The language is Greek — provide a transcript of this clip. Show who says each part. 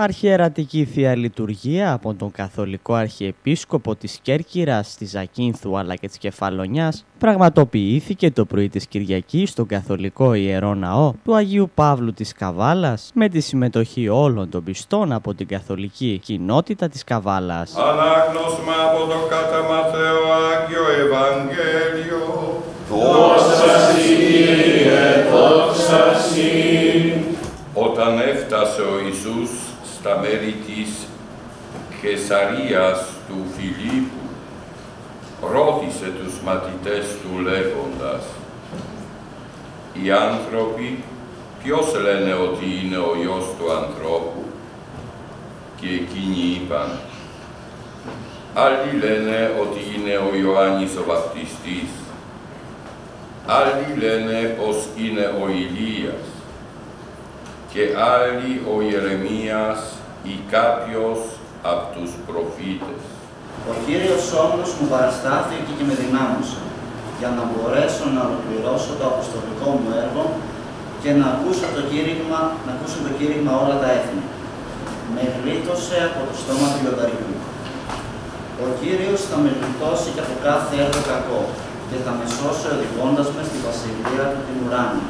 Speaker 1: Αρχιερατική Θεία Λειτουργία από τον Καθολικό Αρχιεπίσκοπο της Κέρκυρας, της Ζακίνθου αλλά και της Κεφαλονιάς πραγματοποιήθηκε το πρωί της Κυριακής στον Καθολικό Ιερό Ναό του Αγίου Παύλου της Καβάλας με τη συμμετοχή όλων των πιστών από την Καθολική Κοινότητα της Καβάλας.
Speaker 2: Ανάγνωσμα από το κατά Μαθαίο Άγιο Ευαγγέλιο.
Speaker 3: Δόξα Κύριε, δόξα
Speaker 2: Όταν έφτασε ο Ιησούς στα μέρη της Κεσαρίας του Φιλίππου, ρώτησε τους μαθητές του λέγοντας «Οι άνθρωποι ποιος λένε ότι είναι ο Υιός του ανθρώπου» και εκείνοι είπαν «Άλλοι λένε ότι είναι ο Ιωάννης ο Βαπτιστής, άλλοι λένε πως είναι ο Ηλίας, και άλλοι ο Ιερεμίας ή κάποιος από τους προφήτες.
Speaker 4: Ο Κύριος όμως μου παραστάθηκε και με δυνάμωσε, για να μπορέσω να ολοκληρώσω το αποστολικό μου έργο και να ακούσω το κήρυγμα, να ακούσω το κήρυγμα όλα τα έθνη. Με γλίτωσε από το στόμα του λιονταριού. Ο Κύριος θα με γλιτώσει και από κάθε έργο κακό και θα με σώσει οδηγώντας με στη βασιλεία του την ουράνια.